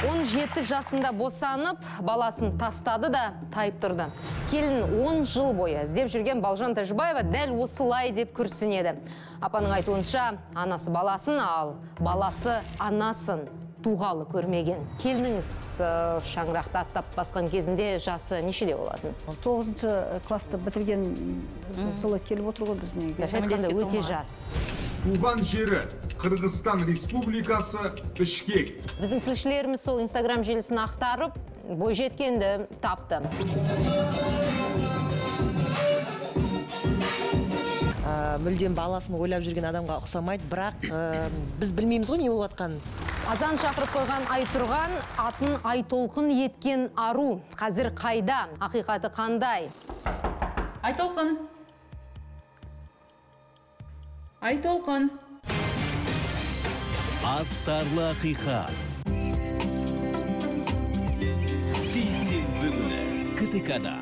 17 жасында босанып, баласын тастады да тайып тұрды. Келін 10 жыл бойы іздеп жүрген Балжан Тәжібаева дәл осылай деп күрсінеді. Апаның айтуынша, анасы баласын, ал баласы анасын туғалы көрмеген. Келініңіз ә, шаңырақты аттап басқан кезінде жасы нешеде болатын? тоғызыншы классты бітірген солай келіп отыр ғой біздің үйге өте жас. туған жері қырғызстан республикасы бішкек Біздің тілшілеріміз сол Инстаграм желісін ақтарып, бойжеткенді тапты. Ә, мүлдем баласын ойлап жүрген адамға ұқсамайды бірақ ә, біз білмейміз ғой не болып жатқанын Азан шақырып қойған Айтұрған атын Айтолқын еткен ару. Қазір қайда? Ақиқаты қандай? Айтолқын. Айтолқын. Астарлы ақиқат сейсенбі күні. Ктк да.